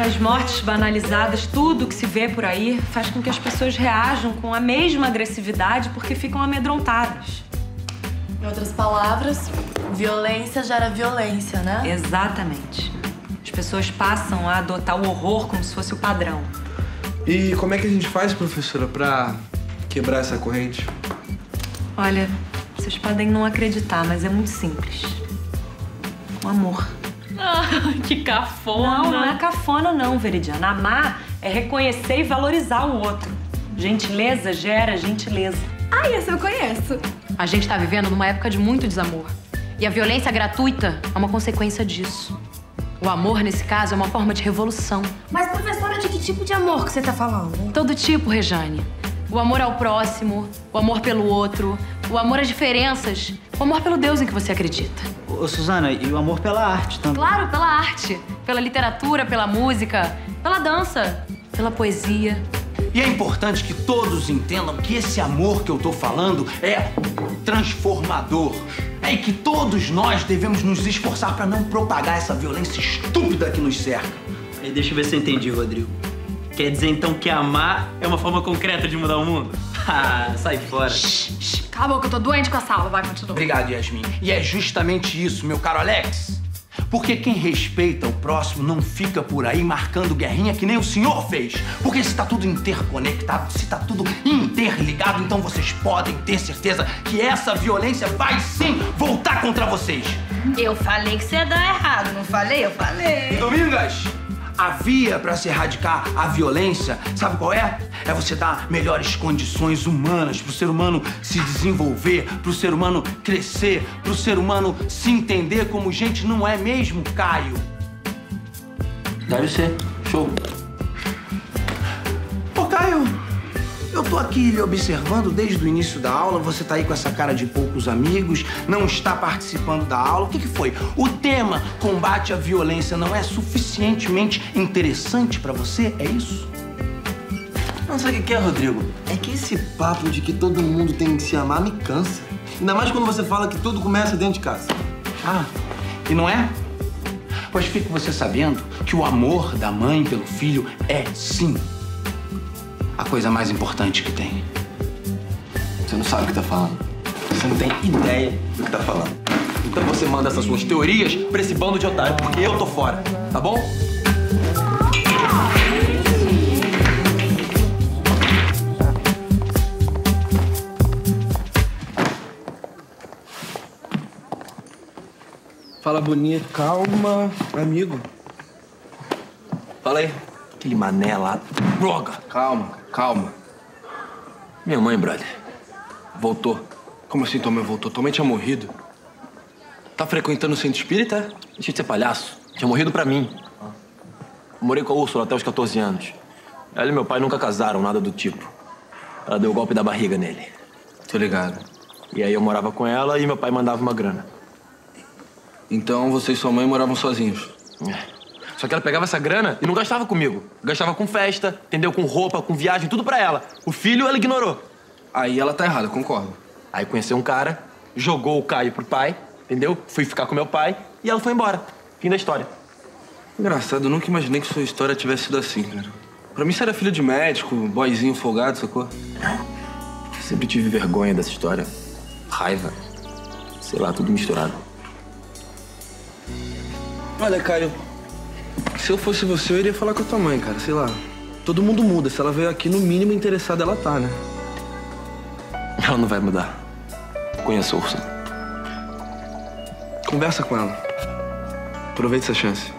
As mortes banalizadas, tudo que se vê por aí, faz com que as pessoas reajam com a mesma agressividade porque ficam amedrontadas. Em outras palavras, violência gera violência, né? Exatamente. As pessoas passam a adotar o horror como se fosse o padrão. E como é que a gente faz, professora, pra quebrar essa corrente? Olha, vocês podem não acreditar, mas é muito simples. Com amor. Ah, que cafona. Não, não é cafona não, Veridiana. Amar é reconhecer e valorizar o outro. Gentileza gera gentileza. Ah, esse eu conheço. A gente tá vivendo numa época de muito desamor. E a violência gratuita é uma consequência disso. O amor, nesse caso, é uma forma de revolução. Mas, professora, de que tipo de amor que você tá falando? Todo tipo, Rejane. O amor ao próximo, o amor pelo outro, o amor às diferenças, o amor pelo Deus em que você acredita. Ô, Suzana, e o amor pela arte também. Claro, pela arte, pela literatura, pela música, pela dança, pela poesia. E é importante que todos entendam que esse amor que eu tô falando é transformador. É que todos nós devemos nos esforçar para não propagar essa violência estúpida que nos cerca. E deixa eu ver se eu entendi, Rodrigo. Quer dizer então que amar é uma forma concreta de mudar o mundo? Ah, sai fora. Shh, shh, cala a boca, eu tô doente com essa aula, vai, continua. Obrigado, Yasmin. E é justamente isso, meu caro Alex. Porque quem respeita o próximo não fica por aí marcando guerrinha que nem o senhor fez. Porque se tá tudo interconectado, se tá tudo interligado, então vocês podem ter certeza que essa violência vai sim voltar contra vocês. Eu falei que você ia dar errado, não falei? Eu falei. Domingas, a via para se erradicar a violência, sabe qual é? É você dar melhores condições humanas pro ser humano se desenvolver, pro ser humano crescer, pro ser humano se entender como gente, não é mesmo, Caio? Deve ser. Show. Tô aqui lhe observando desde o início da aula. Você tá aí com essa cara de poucos amigos, não está participando da aula. O que, que foi? O tema combate à violência não é suficientemente interessante pra você? É isso? Não sabe o que é, Rodrigo? É que esse papo de que todo mundo tem que se amar me cansa. Ainda mais quando você fala que tudo começa dentro de casa. Ah, e não é? Pois fique você sabendo que o amor da mãe pelo filho é, sim, coisa mais importante que tem. Você não sabe o que tá falando. Você não tem ideia do que tá falando. Então você manda essas suas teorias pra esse bando de otário, porque eu tô fora, tá bom? Fala bonito, calma, amigo. Fala aí. Aquele mané lá. Droga! Calma, calma. Minha mãe, brother. Voltou. Como assim tua mãe voltou? Tua mãe tinha morrido? Tá frequentando o centro espírita? Deixa de ser palhaço. Tinha morrido pra mim. Morei com a Úrsula até os 14 anos. Ela e meu pai nunca casaram, nada do tipo. Ela deu o golpe da barriga nele. Tô ligado. E aí eu morava com ela e meu pai mandava uma grana. Então você e sua mãe moravam sozinhos? É. Só que ela pegava essa grana e não gastava comigo. Gastava com festa, entendeu? Com roupa, com viagem, tudo pra ela. O filho ela ignorou. Aí ela tá errada, concordo. Aí conheceu um cara, jogou o Caio pro pai, entendeu? Fui ficar com meu pai e ela foi embora. Fim da história. Engraçado, eu nunca imaginei que sua história tivesse sido assim, cara. Pra mim você era filho de médico, boyzinho folgado, sacou? Sempre tive vergonha dessa história. Raiva. Sei lá, tudo misturado. Olha, Caio, se eu fosse você, eu iria falar com a tua mãe, cara. Sei lá. Todo mundo muda. Se ela veio aqui, no mínimo interessada ela tá, né? Ela não vai mudar. Conheço a Úrsula. Conversa com ela. Aproveite essa chance.